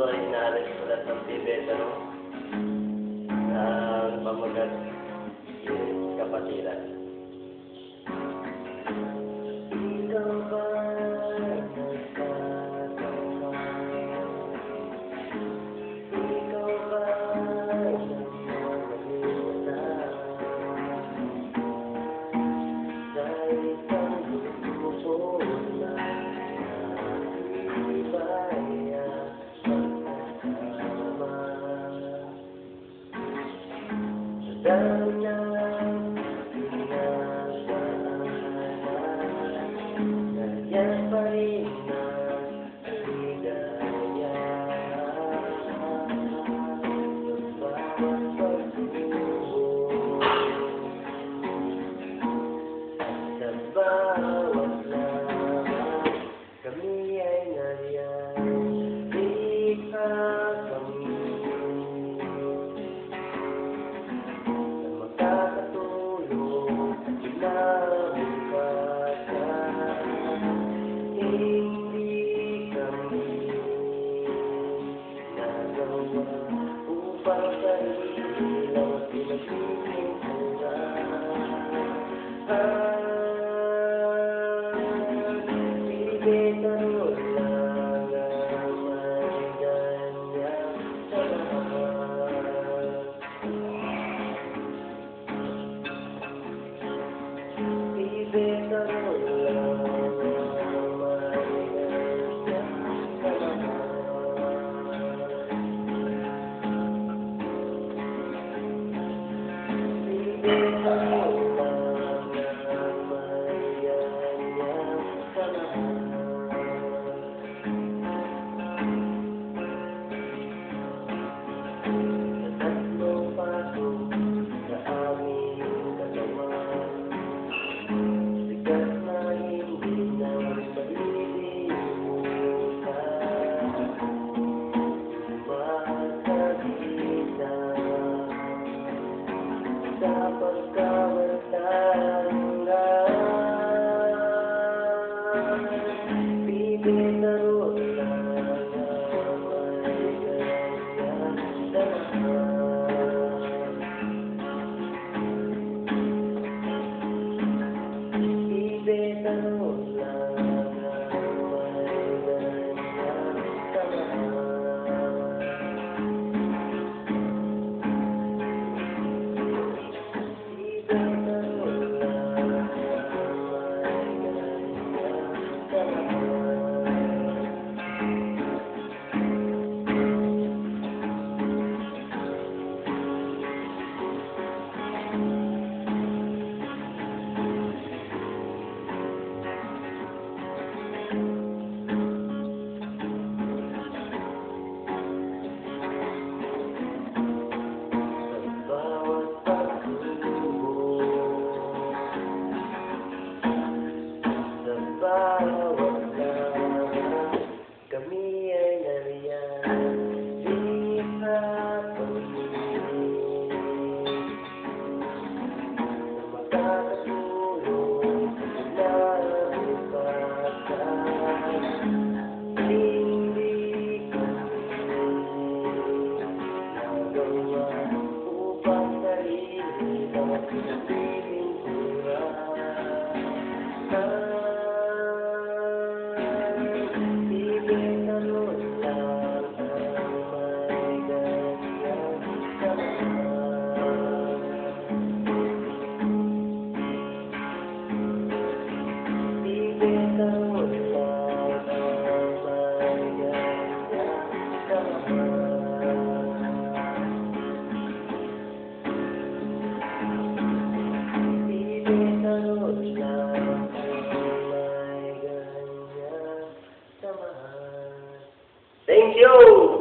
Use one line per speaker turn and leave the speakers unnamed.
bangko ay inaalis ulat ng Tibet, ano? Na pamagat yung kapatiran. yo.